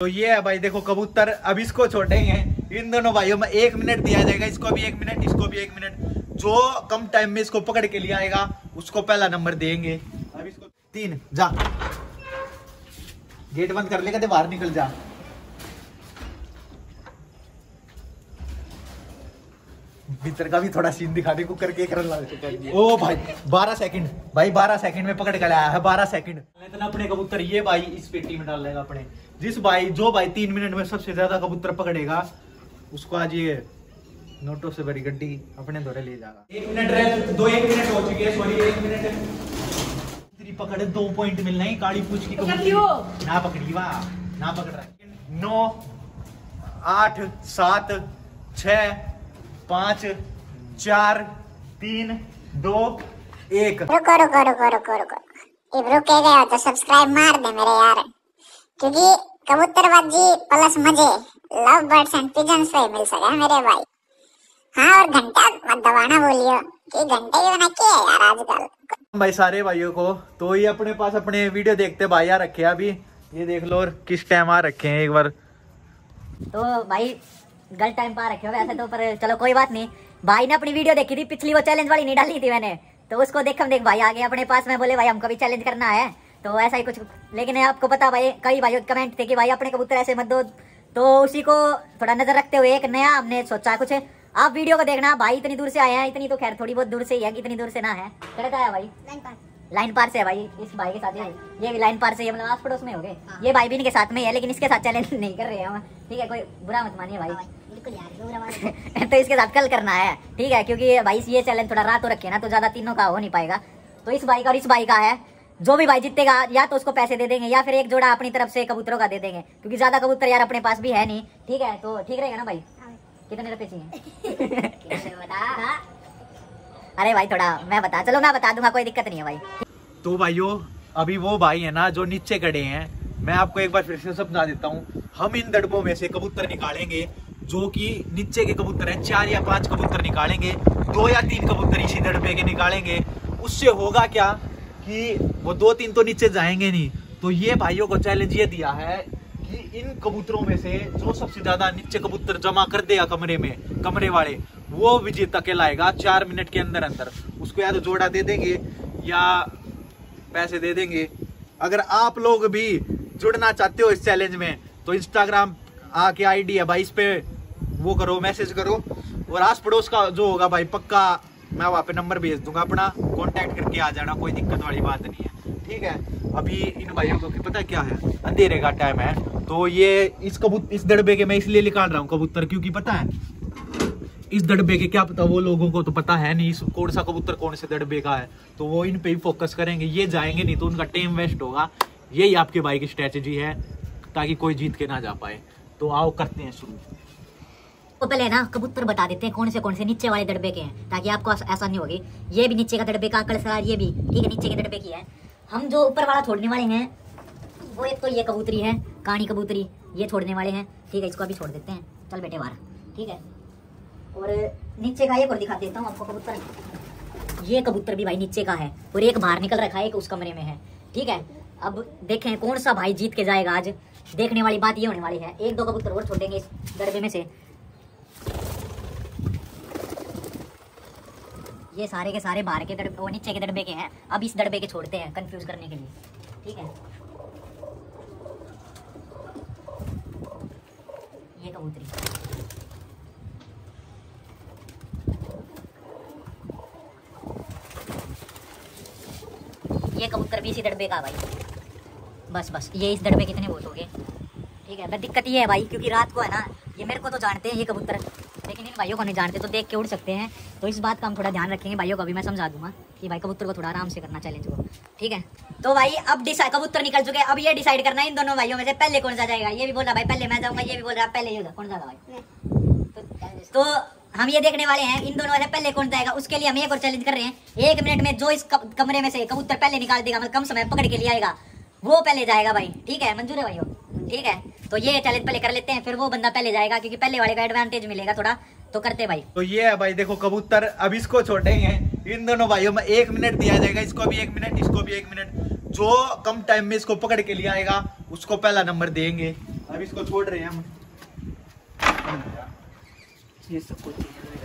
तो ये है भाई, देखो कबूतर, अब इसको छोड़ेंगे इन दोनों भाइयों में एक मिनट दिया जाएगा, इसको भी एक मिनट, इसको भी एक मिनट। जो कम टाइम में इसको पकड़ के लिए आएगा, उसको पहला नंबर देंगे। अब इसको तीन, जा। गेट बंद कर लेगा बाहर निकल जा। भीतर का भी थोड़ा सीन दिखा दे कुकर के करन लग ओ भाई 12 सेकंड भाई 12 सेकंड में पकड़ के लाया है 12 सेकंड अपने कबूतर, ये भाई इस पेटी में डाल लेगा अपने। जिस भाई जो भाई तीन मिनट में सबसे ज़्यादा कबूतर पकड़ेगा उसको आज ये नोटों से भरी गड्डी अपने दौरे ले जाएगा। एक मिनट रहे दो एक मिनट हो चुकी है सॉरी एक मिनट। तेरी पकड़े दो पॉइंट मिलना ही काली पूछ की पकड़ ना पकड़ी वाह ना पकड़ रहा नौ आठ सात छ पाँच चार तीन दो एक। रुको रुको रुको रुको रुको। गए हो तो सब्सक्राइब मार दे मेरे यार। क्योंकि कबूतरबाजी प्लस मज़े. लव बर्ड्स एंड पिजन से मिल सके मेरे भाई. हाँ और घंटा मत दबाना बोलियो कि घंटे ही बना के है यार आजकल. भाई सारे भाइयों को तो ये अपने पास अपने वीडियो देखते भाई आ रखे अभी. ये देख लो और किस टाइम आ रखे हैं एक बार. तो भाई गलत टाइम पा रखे हो वैसे तो पर चलो कोई बात नहीं. भाई ने अपनी वीडियो देखी थी पिछली वो चैलेंज वाली नहीं डाली थी मैंने. तो उसको देख हम देख भाई आ गए अपने पास. में बोले भाई हमको भी चैलेंज करना है. तो ऐसा ही कुछ लेकिन आपको पता भाई कई भाई कमेंट थे कि भाई अपने कबूतर ऐसे मत दो। तो उसी को थोड़ा नज़र रखते हुए एक नया हमने सोचा कुछ। आप वीडियो को देखना भाई इतनी दूर से आए हैं इतनी तो खैर थोड़ी बहुत दूर से ही है कि इतनी दूर से ना है। कड़क आया भाई। लाइन पार। से है भाई इस भाई के साथ ये भी लाइन पार से ये मतलब आस पड़ोस में हो गए। ये भाई भी इनके साथ में है लेकिन इसके साथ चैलेंज नहीं कर रहे हैं हम। ठीक है कोई बुरा मत मानिए भाई। बिल्कुल तो इसके साथ कल करना है। ठीक है क्योंकि भाई ये चैलेंज थोड़ा रात हो रखे ना तो ज़्यादा तीनों का हो नहीं पाएगा। तो इस भाई का और इस भाई का है। जो भी भाई जीतेगा या तो उसको पैसे दे देंगे या फिर एक जोड़ा अपनी तरफ़ से कबूतरों का दे देंगे। क्योंकि ज़्यादा कबूतर यार अपने पास भी है नहीं। ठीक है तो ठीक रहेगा ना भाई? कितने रुपए चाहिए? अरे भाई थोड़ा मैं बता चलो मैं बता दूँगा कोई दिक्कत नहीं है भाई। तो भाइयों अभी वो भाई है ना जो नीचे खड़े हैं मैं आपको एक बार फिर से समझा देता हूँ। हम इन दड़बों में से कबूतर निकालेंगे जो कि नीचे के कबूतर हैं चार या पाँच कबूतर निकालेंगे दो या तीन कबूतर इसी दड़बे के निकालेंगे। उससे होगा क्या कि वो दो तीन तो नीचे जाएँगे नहीं। तो ये भाइयों को चैलेंज ये दिया है कि इन कबूतरों में से जो सबसे ज़्यादा नीचे कबूतर जमा कर देगा कमरे में, कमरे वाले, वो विजेता कहलाएगा चार मिनट के अंदर अंदर। उसको या तो जोड़ा दे देंगे या पैसे दे देंगे। अगर आप लोग भी जुड़ना चाहते हो इस चैलेंज में तो इंस्टाग्राम आके आईडी है भाई, इस पे वो करो मैसेज करो। और आस पड़ोस का जो होगा भाई, पक्का मैं वहाँ पे नंबर भेज दूँगा, अपना कांटेक्ट करके आ जाना, कोई दिक्कत वाली बात नहीं है। ठीक है? अभी इन भाइयों को पता क्या है? अंधेरे का टाइम है तो ये इस कबूतर इस दड़बे के मैं इसलिए निकाल रहा हूँ कबूतर, क्योंकि पता है, इस दड़बे के क्या पता, वो लोगों को तो पता है नहीं, इस कौन सा कबूतर कौन से दड़बे का है। तो वो इन पे ही फोकस करेंगे, ये जाएँगे नहीं तो उनका टाइम वेस्ट होगा। यही आपके भाई की स्ट्रेटेजी है, ताकि कोई जीत के ना जा पाए। तो आओ करते हैं शुरू। तो पहले ना कबूतर बता देते हैं कौन से कौन से नीचे वाले दड़बे के हैं, ताकि आपको आस- आसानी होगी। ये भी नीचे का दड़बे का कलसरार ये भी, ठीक है, नीचे के दड़बे की है। हम जो ऊपर वाला छोड़ने वाले हैं, वो एक तो ये कबूतरी है, कानी कबूतरी, ये छोड़ने वाले हैं, ठीक है, इसको अभी छोड़ देते हैं। चल बेटे, बाहर ठीक है। और नीचे का एक और दिखा देता हूँ आपको कबूतर। ये कबूतर भी भाई नीचे का है, और एक बाहर निकल रखा है, एक उस कमरे में है, ठीक है। अब देखें कौन सा भाई जीत के जाएगा आज। देखने वाली बात ये होने वाली है, एक दो कबूतर और छोड़ेंगे इस दड़बे में से। ये सारे के सारे बाहर के दड़बे वो नीचे के दड़बे के हैं। अब इस दड़बे के छोड़ते हैं कंफ्यूज करने के लिए। ठीक है? ये कबूतरी ये कबूतर भी इसी दड़बे का भाई। बस बस, ये इस दड़बे कितने वोट हो गए? ठीक है दिक्कत ये है भाई, क्योंकि रात को है ना, ये मेरे को तो जानते हैं ये कबूतर। लेकिन इन भाइयों को नहीं जानते तो देख के उड़ सकते हैं। तो इस बात का हम थोड़ा ध्यान रखेंगे भाइयों को भी मैं समझा दूँगा कि भाई कबूतर को थोड़ा आराम से करना चैलेंज को ठीक है? तो भाई अब डिसाइड कबूतर निकल चुके हैं। अब ये डिसाइड करना है इन दोनों भाइयों में से पहले कौन सा जाएगा? ये भी बोल रहा भाई पहले मैं जाऊँगा ये भी बोल रहा पहले ये कौन जाएगा भाई? तो, हम ये देखने वाले हैं इन दोनों में से पहले कौन जाएगा? उसके लिए हम एक और चैलेंज कर रहे हैं। एक मिनट में जो इस कमरे में से कबूतर पहले निकाल देगा मतलब कम समय पकड़ के लिए आएगा वो पहले जाएगा भाई। ठीक है मंजूर है भाई ठीक है? तो ये चैलेंज पहले कर लेते हैं फिर वो बंदा पहले जाएगा क्योंकि पहले वाले का एडवांटेज मिलेगा थोड़ा तो करते भाई। तो ये है भाई देखो कबूतर अब इसको छोड़ेंगे इन दोनों भाइयों में एक मिनट दिया जाएगा इसको भी एक मिनट इसको भी एक मिनट जो कम टाइम में इसको पकड़ के लिए आएगा उसको पहला नंबर देंगे। अब इसको छोड़ रहे हैं हम। ये सब कुछ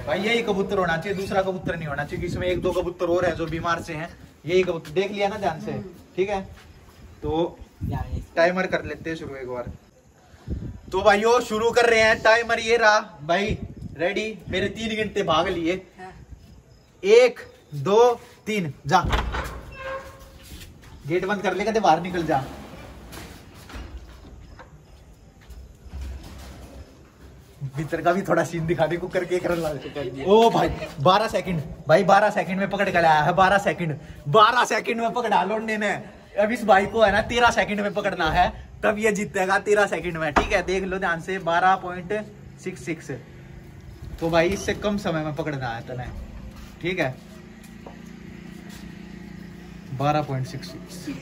भाई यही कबूतर होना चाहिए दूसरा कबूतर नहीं होना चाहिए इसमें एक दो कबूतर और है जो बीमार से हैं। यही कबूतर देख लिया ना ध्यान से? ठीक है? तो टाइमर कर लेते हैं शुरू एक बार। तो भाइयों, शुरू कर रहे हैं टाइमर ये रहा। भाई रेडी मेरे तीन घंटे भाग लिए। एक, दो, तीन, जा। गेट बंद कर लेगा तो बाहर निकल जा। भीतर का भी थोड़ा सीन दिखा दे कुकर के करन लग ओ भाई 12 सेकंड भाई 12 सेकंड में पकड़ के लाया है 12 सेकंड 12 सेकंड में पकड़ा लोंडे ने। अब इस भाई को है ना 13 सेकंड में पकड़ना है तब ये जीतेगा 13 सेकंड में ठीक है? देख लो ध्यान से 12.66 तो भाई इससे कम समय में पकड़ना है तने ठीक है? 12.66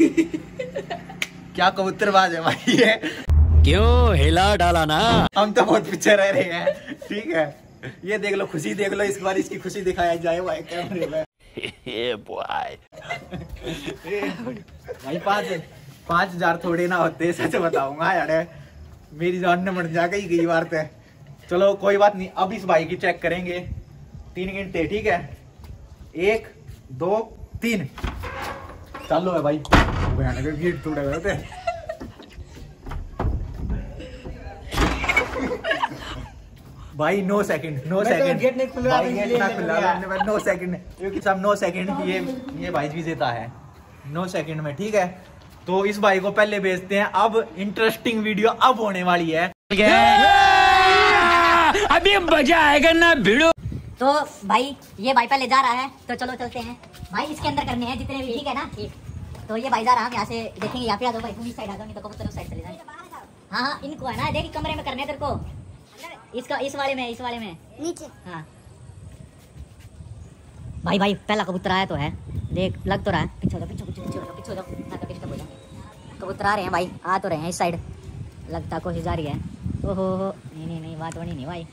क्या कबूतरबाज है भाई ये? क्यों हिला डाला ना? हम तो बहुत पीछे रह रहे हैं ठीक है? ये देख लो खुशी देख लो इस बार इसकी खुशी दिखाया जाए भाई कैमरे में। बॉय भाई, पाँच पाँच हज़ार थोड़े ना होते, सच बताऊँगा यार। मेरी जान ने मर जा गई कई बार पे चलो, कोई बात नहीं, अब इस भाई की चेक करेंगे। तीन घंटे, ठीक है? एक, दो, तीन। चालो है भाई। भयानक गेट तोड़े हुए थे भाई no second no second gate नहीं खुलवा भाई गेट ना खुलवा नो सेकंड क्योंकि सब नो सेकंड ये ये भाई विजेता है। नो सेकंड में ठीक है? तो इस भाई को पहले भेजते हैं। अब इंटरेस्टिंग वीडियो अब होने वाली है। अभी मज़ा आएगा ना भिड़ो। तो भाई ये भाई पहले जा रहा है तो चलो चलते हैं। भाई इसके अंदर करने हैं जितने भी ठीक है ना? तो ये भाई जा रहा है हम यहाँ से देखेंगे यहाँ पे आ जाओ भाई तुम इस साइड आ जाओ नहीं तो कबूतर उस साइड चले जाए हाँ हाँ इनको है। ना देख कमरे में करने हैं तेरे को। इसका इस वाले में इस वाले में। नीचे। हाँ। भाई भाई पहला कबूतर आया तो है। देख लग तो रहा है। पीछे हो जाओ पीछे पीछे पीछे हो जाओ पीछे हो जाओ। तो जाए कबूतर आ रहे हैं भाई आ तो रहे हैं इस साइड। लगता कोशिश जारी है। ओहो हो नहीं नहीं नहीं बात बनी नहीं भाई।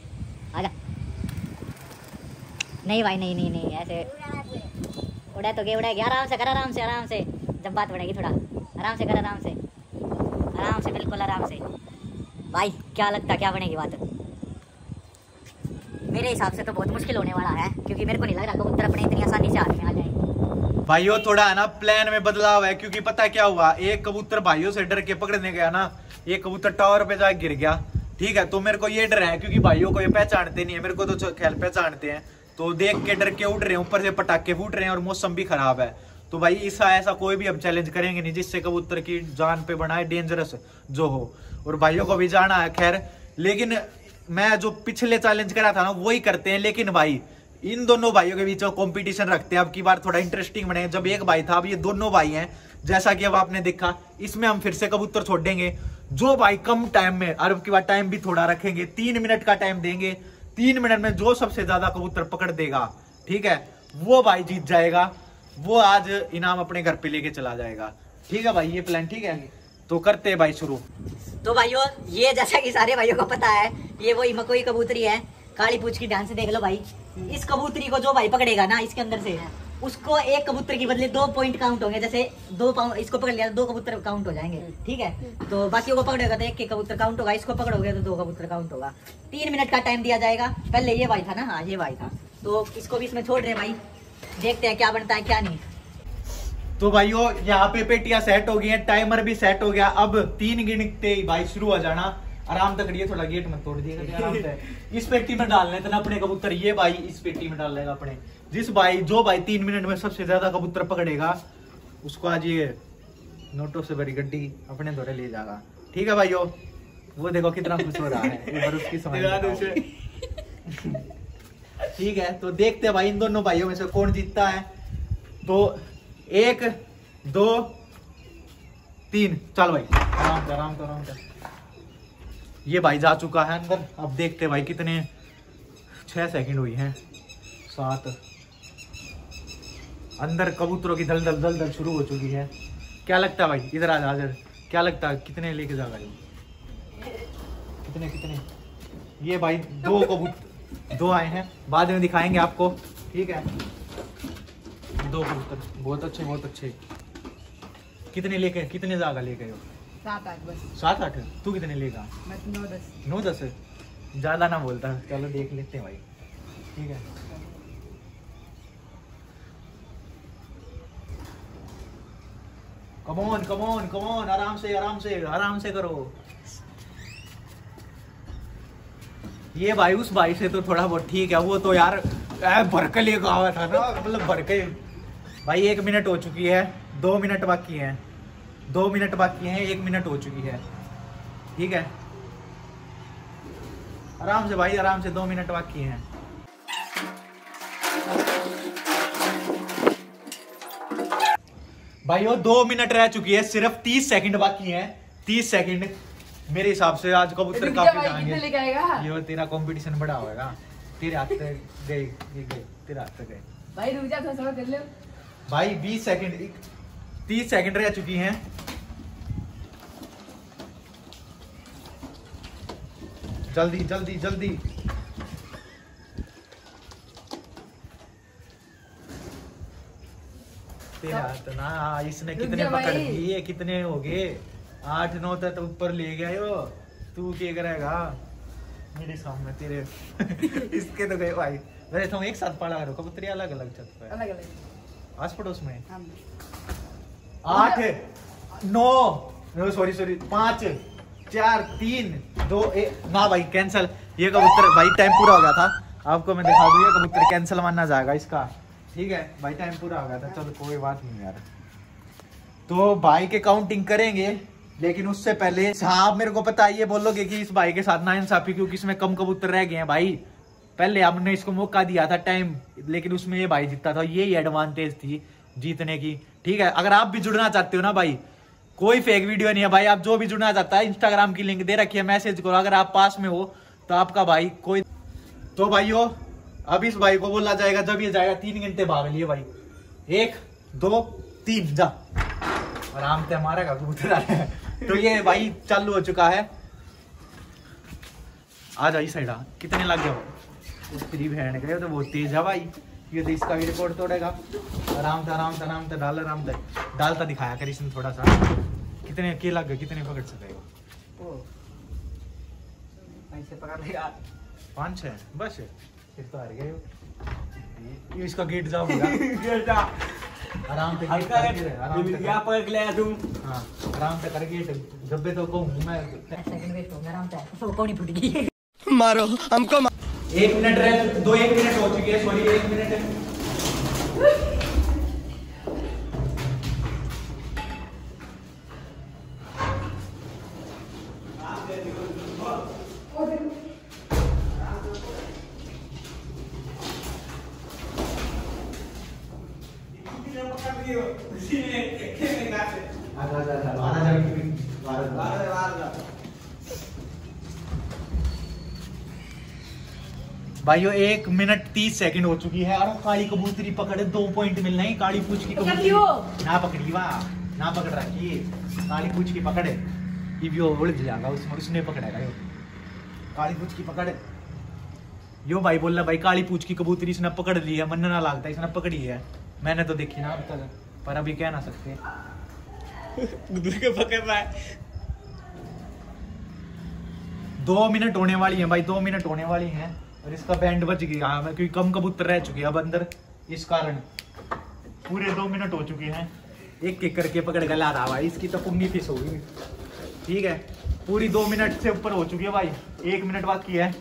आजा नहीं भाई नहीं नहीं नहीं ऐसे। उड़ा तो गए उड़ा गया आराम से कर आराम से आराम से। जब बात बढ़ेगी थोड़ा। आराम से कर आराम से। आराम से बिल्कुल आराम से। भाई क्या लगता क्या बनेगी बात? मेरे हिसाब से तो बहुत मुश्किल होने वाला है, क्योंकि मेरे को नहीं लग रहा कबूतर अपने इतनी आसानी से हाथ में आ जाएँगे भाइयों, थोड़ा है ना प्लान में बदलाव है, क्योंकि पता क्या हुआ? एक कबूतर भाइयों से डर के पकड़ने गया ना, एक कबूतर टावर पे जाके गिर गया। ठीक है तो मेरे को ये डर है, क्योंकि भाइयों को ये पहचानते नहीं है, मेरे को तो खेल पहचानते हैं। तो देख के डर के उठ रहे हैं, ऊपर से पटाखे फूट रहे हैं और मौसम भी खराब है। तो भाई ऐसा ऐसा कोई भी हम चैलेंज करेंगे नहीं, जिससे कबूतर की जान पे बनाए डेंजरस जो हो। और भाइयों को भी जाना है, खैर। लेकिन मैं जो पिछले चैलेंज करा था ना, वही करते हैं। लेकिन भाई, इन दोनों भाइयों के बीच कंपटीशन रखते हैं। अब की बार थोड़ा इंटरेस्टिंग बने। जब एक भाई था, अब ये दोनों भाई हैं। जैसा कि अब आपने देखा, इसमें हम फिर से कबूतर छोड़ देंगे जो भाई कम टाइम में, और अब की बार टाइम भी थोड़ा रखेंगे। तीन मिनट का टाइम देंगे। तीन मिनट में जो सबसे ज़्यादा कबूतर पकड़ देगा, ठीक है? वो भाई जीत जाएगा। वो आज इनाम अपने घर पे लेके चला जाएगा। ठीक है भाई, ये प्लान ठीक है? तो करते हैं भाई शुरू। तो भाइयों, ये जैसा कि सारे भाइयों को पता है, ये वही मकोई कबूतरी है। काली पूछ की ध्यान से देख लो भाई। इस कबूतरी को जो भाई पकड़ेगा ना, इसके अंदर से, उसको एक कबूतर के बदले दो पॉइंट काउंट होंगे। जैसे दो इसको पकड़ लिया तो दो कबूतर काउंट हो जाएँगे, ठीक है? तो बाकी को पकड़ेगा तो एक कबूतर काउंट होगा, इसको पकड़ोगे तो दो कबूतर काउंट होगा। तीन मिनट का टाइम दिया जाएगा। पहले ये भाई था ना? हाँ ये भाई था। तो इसको भी इसमें छोड़ रहे भाई। देखते हैं क्या बनता है, क्या नहीं। तो भाइयों यहाँ पे पेटियाँ सेट हो गई हैं टाइमर भी सेट हो गया। अब तीन गिनते ही भाई शुरू हो जाना। आराम तक रहिए थोड़ा गेट मत तोड़ दिएगा आराम से। इस पेटी में डाल लेते ना अपने कबूतर। ये भाई इस पेटी में डाल लेगा अपने। जिस भाई जो भाई तीन मिनट में सबसे ज़्यादा कबूतर पकड़ेगा उसको आज ये नोटों से भरी गड्डी अपने दौरे ले जाएगा। ठीक है भाइयों? वो देखो कितना खुश हो रहा है। उसकी समझ ठीक है तो देखते हैं भाई इन दोनों भाइयों में से कौन जीतता है। तो एक, दो, तीन। चल भाई। आराम कर आराम कर आराम कर। ये भाई जा चुका है अंदर। अब देखते भाई कितने छह सेकंड हुई हैं। सात। अंदर कबूतरों की दल दल दल दल शुरू हो चुकी है। क्या लगता है भाई? इधर आ जा क्या लगता है? कितने लेके जाएगा ये कितने कितने? ये भाई दो कबूतर दो आए हैं। बाद में दिखाएँगे आपको। ठीक है? दो कबूतर बहुत अच्छे बहुत अच्छे। कितने लेके कितने ज़्यादा ले गए हो? सात आठ बस। सात आठ? तू कितने लेगा? मैं नौ दस। नौ दस? ज़्यादा ना बोलता। चलो देख लेते हैं भाई। ठीक है। कमोन कमोन कमोन आराम से आराम से आराम से करो। ये भाई उस भाई से तो थोड़ा बहुत ठीक है। वो तो यार भरके भर के लेके आवा था ना। मतलब भर के भाई एक मिनट हो चुकी है दो मिनट बाकी है। दो मिनट बाकी है एक मिनट हो चुकी है। ठीक है? आराम से भाई आराम से दो मिनट बाकी हैं। भाइयों दो मिनट रह चुकी है सिर्फ़ तीस सेकंड बाकी हैं। तीस सेकंड मेरे हिसाब से आज कबूतर काफ़ी भाई जाएँगे ये तेरा कंपटीशन बड़ा होगा तेरे हाथ से गए तेरे हाथ गए। भाई रुक जा थोड़ा कर ले। भाई बीस सेकंड तीस सेकंड रह चुकी हैं। जल्दी जल्दी जल्दी। तेरा तो ना इसने कितने पकड़ लिए कितने हो गए? आठ नौ तक ऊपर ले गया यो। तू क्या करेगा? मेरे सामने तेरे। इसके तो गए भाई। वैसे तुम एक साथ पढ़ा करो कबूतरी अलग अलग छत पे। अलग अलग आस पड़ोस में। हाँ। आठ नौ सॉरी सॉरी पाँच चार तीन दो एक ना भाई कैंसल ये कबूतर भाई टाइम पूरा हो गया था। आपको मैं दिखा दूँ ये कबूतर कैंसल मानना जाएगा इसका। ठीक है भाई टाइम पूरा हो गया था। चलो कोई बात नहीं यार। तो भाई के काउंटिंग करेंगे लेकिन उससे पहले आप मेरे को पता है ये बोलोगे कि इस भाई के साथ ना इंसाफी क्योंकि इसमें कम कबूतर रह गए हैं भाई। पहले हमने इसको मौका दिया था टाइम लेकिन उसमें ये भाई जीता था, यही एडवांटेज थी जीतने की। ठीक है, अगर आप भी जुड़ना चाहते हो ना भाई, कोई फेक वीडियो नहीं है भाई, आप जो भी जुड़ना चाहता है इंस्टाग्राम की लिंक दे रखी है मैसेज करो। अगर आप पास में हो तो आपका भाई कोई तो भाइयों, अब इस भाई को बोला जाएगा, जब ये जाएगा, तीन घंटे भाग लिए भाई। एक, दो, तीन, जा। आराम से हमारा कबूतर रहा है। तो ये भाई चालू हो चुका है। आ जा इस साइड कितने लग गए तेरी बहन गए तो बहुत तेज है भाई। ये तो इसका भी रिकॉर्ड तोड़ेगा। आराम से आराम से आराम से डाल आराम से। डालता दिखाया कर इसने थोड़ा सा। कितने के लग गए कितने पकड़ सके हो ऐसे पकड़ ले यार। पाँच छह बस। फिर तो हार गए इसका गेट जाओ आराम से आराम से क्या कर। पकड़ के तुम हाँ आराम से जब भी तो कहूँ मैं सेकंड वेस्ट हो गया आराम से। कौन फूट गई मारो हमको एक मिनट रह दो एक मिनट हो चुकी है सॉरी एक मिनट। आजा, आजा, आजा, आजा, आजा, आजा। भाइयों एक मिनट तीस सेकंड हो चुकी है और काली कबूतरी पकड़े दो पॉइंट मिलना ही। काली पूछ की कबूतरी ना पकड़ी वाह ना पकड़ रखी। काली पूछ की पकड़े। ये भी उलझ जाएगा उसमें उसने पकड़ेगा यो काली पूछ की पकड़। यो भाई बोल रहा भाई काली पूछ की कबूतरी इसने पकड़ ली है मन ना लागता इसने पकड़ी है। मैंने तो देखी ना अब तक पर अभी कह ना सकते। पकड़ रहा है। दो मिनट होने वाली है भाई दो मिनट होने वाली है। और इसका बैंड बच गया। है क्योंकि कम कबूतर रह चुके हैं अब अंदर। इस कारण पूरे दो मिनट हो चुके हैं। एक एक करके पकड़ के ला रहा भाई। इसकी तो पुंगी फिस होगी ठीक है? पूरी दो मिनट से ऊपर हो चुकी है भाई। एक मिनट बाकी है।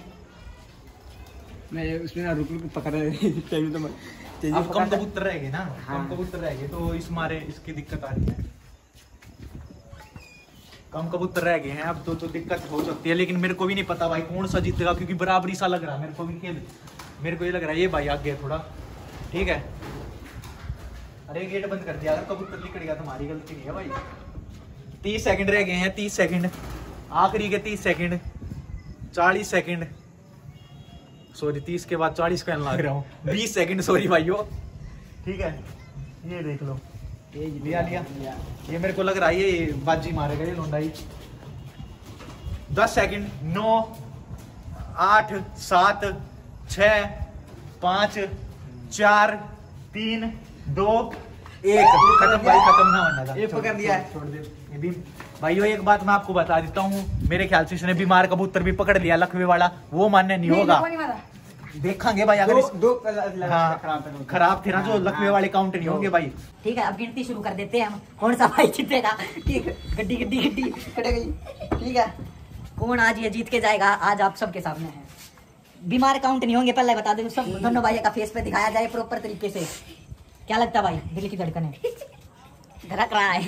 मैं उसमें ना रुक रुक पकड़ रहे टाइम तो अब कम कबूतर रह गए ना? हाँ। कम कबूतर रह गए तो इस मारे इसकी दिक्कत आ रही है। कम कबूतर रह गए हैं अब तो तो दिक्कत हो सकती है लेकिन मेरे को भी नहीं पता भाई कौन सा जीतेगा क्योंकि बराबरी सा लग रहा है मेरे को भी खेल मेरे को ये लग रहा है ये भाई आगे थोड़ा। ठीक है? अरे गेट बंद कर दिया अगर कबूतर निकल गया तुम्हारी गलती नहीं है भाई। तीस सेकंड रह गए हैं तीस सेकंड आखिरी के तीस सेकंड चालीस सेकंड सॉरी तीस के बाद चालीस का लग रहा हूँ। बीस सेकंड सॉरी भाइयों। ठीक है? ये देख लो। लिया लिया। ये मेरे को लग रहा है ये बाजी मारेगा ये लोंडाई। दस सेकंड नौ आठ सात छ पाँच चार तीन दो एक। खत्म भाई खत्म ना होना था ये पकड़ लिया। है। छोड़ दे। ये भी भाइयों एक बात मैं आपको बता देता हूँ। मेरे ख्याल से इसने बीमार कबूतर भी पकड़ लिया लखवे वाला। वो मान्य नहीं होगा। देखेंगे भाई अगर दो खराब थे ना जो लखवे वाले काउंट नहीं होंगे भाई ठीक है अब गिनती शुरू कर देते हैं हम कौन सा भाई जीतेगा गड्डी गड्डी गड्डी कटे गई ठीक है कौन आज ये जीत के जाएगा आज आप सबके सामने है बीमार काउंट नहीं होंगे पहले बता दो सब दोनों भाई का फेस पे दिखाया जाए प्रॉपर तरीके से क्या लगता भाई दिल की धड़कन है धड़क रहा है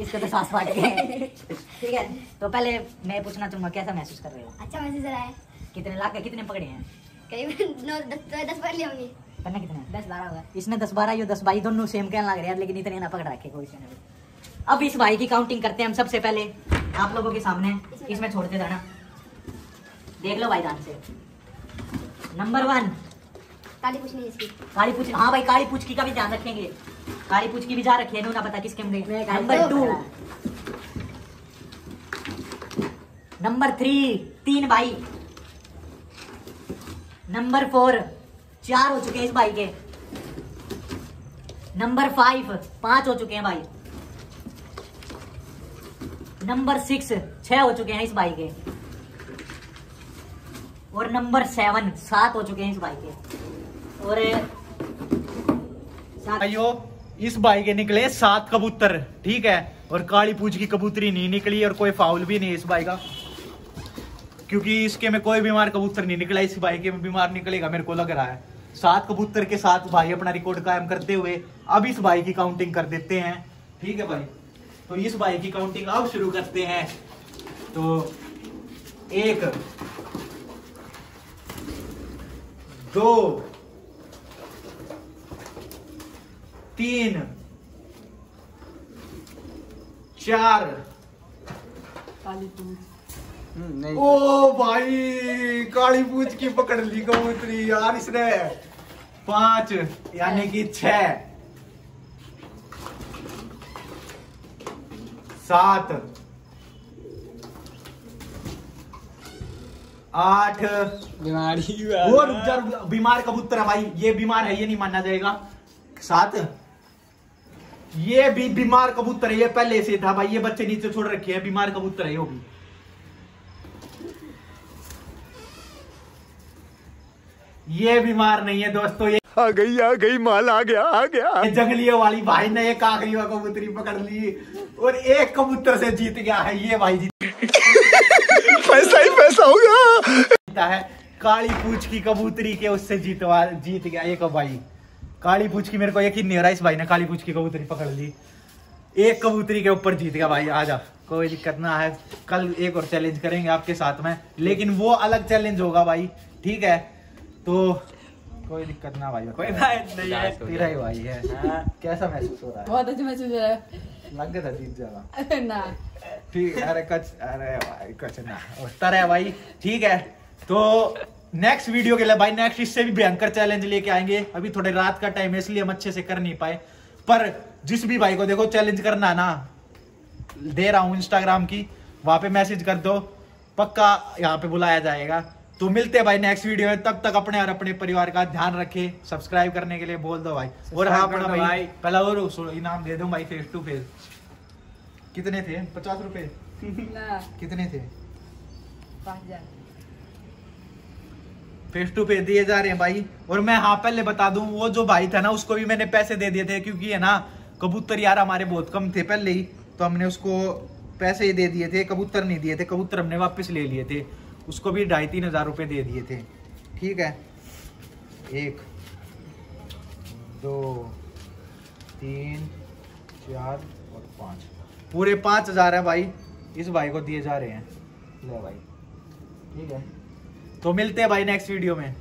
इसको तो सांस फाट गए ठीक है तो पहले मैं पूछना चाहूँगा कैसा महसूस कर रहे हो अच्छा महसूस आ रहा है कितने लाख कितने पकड़े हैं करीबन नौ दस दस बार ले होंगे करना कितने? दस बारह होगा। इसने दस बारह यो दस बाई दोनों सेम कहने लग रहे हैं लेकिन इतने ना पकड़ रखे कोई। अब इस भाई की काउंटिंग करते हैं हम सबसे पहले। आप लोगों के सामने इसमें छोड़ते जाना। देख लो भाई ध्यान से। नंबर वन काली नहीं इसकी। काली पूछ हाँ भाई काली पूछ की का भी ध्यान रखेंगे। काली पूछ की भी जा रखी है ना पता किसके नंबर टू नंबर थ्री तीन भाई। नंबर फोर चार हो चुके हैं इस भाई के। नंबर फाइव पाँच हो चुके हैं भाई। नंबर सिक्स छह हो चुके हैं इस भाई के। और नंबर सेवन सात हो चुके हैं इस भाई के। और भाइयों, इस भाई के निकले सात कबूतर, ठीक है? और काली पूज की कबूतरी नहीं निकली और कोई फाउल भी नहीं इस भाई का। क्योंकि इसके में कोई बीमार कबूतर नहीं निकला, इस भाई के में बीमार निकलेगा, मेरे को लग रहा है। सात कबूतर के साथ भाई अपना रिकॉर्ड कायम करते हुए अब इस भाई की काउंटिंग कर देते हैं। ठीक है भाई? तो इस भाई की काउंटिंग अब शुरू करते हैं। तो एक, दो, तीन, चार ओ भाई काली पूछ की पकड़ ली कबूतरी यार इसने। पाँच यानी कि छ सात। आठ। बीमारी वो रुक बीमार कबूतर है भाई ये बीमार है ये नहीं माना जाएगा। सात। ये भी बीमार कबूतर है ये पहले से था भाई ये बच्चे नीचे छोड़ रखे हैं बीमार कबूतर है ये भी। ये बीमार नहीं है दोस्तों ये आ गई आ गई माल आ गया आ गया। ये जंगलियों वाली भाई ने एक आखिरी कबूतरी पकड़ ली और एक कबूतर से जीत गया है ये भाई जीत पैसा ही पैसा होगा जीता है। काली पूछ की कबूतरी के उससे जीतवा जीत गया। एक भाई काली पूछ की मेरे को यकीन नहीं हो रहा इस भाई ने काली पूछ की कबूतरी पकड़ ली। एक कबूतरी के ऊपर जीत गया भाई आजा कोई दिक्कत ना है। कल एक और चैलेंज करेंगे आपके साथ में लेकिन वो अलग चैलेंज होगा भाई ठीक है? तो कोई दिक्कत ना भाई कोई बात नहीं है तेरा ही भाई है। कैसा महसूस हो रहा है? बहुत अच्छा मैसेज है है। लग गया था जीत अरे ना। ठीक अरे कुछ अरे भाई कुछ ना। होता रहे भाई। ठीक है तो नेक्स्ट वीडियो के लिए भाई नेक्स्ट इससे भी भयंकर चैलेंज लेके आएँगे। अभी थोड़े रात का टाइम है इसलिए हम अच्छे से कर नहीं पाए। पर जिस भी भाई को देखो चैलेंज करना ना दे रहा हूँ इंस्टाग्राम की वहाँ पे मैसेज कर दो। पक्का यहाँ पे बुलाया जाएगा। तो मिलते हैं भाई नेक्स्ट वीडियो में। तब तक अपने और अपने परिवार का ध्यान रखे। सब्सक्राइब करने के लिए बोल दो भाई। और हाँ अपना भाई भाई। पहला और इनाम दे दो भाई फेस टू फेस कितने थे? पचास रुपए? कितने थे? फेस टू फेस दिए जा रहे हैं भाई। और मैं हाँ पहले बता दूँ वो जो भाई था ना उसको भी मैंने पैसे दे दिए थे क्योंकि है ना कबूतर यार हमारे बहुत कम थे पहले ही। तो हमने उसको पैसे ही दे दिए थे कबूतर नहीं दिए थे कबूतर हमने वापस ले लिए थे। उसको भी ढाई तीन हज़ार रुपये दे दिए थे। ठीक है? एक, दो, तीन, चार और पाँच। पूरे पाँच हज़ार है भाई। इस भाई को दिए जा रहे हैं। ले भाई। ठीक है? तो मिलते हैं भाई नेक्स्ट वीडियो में।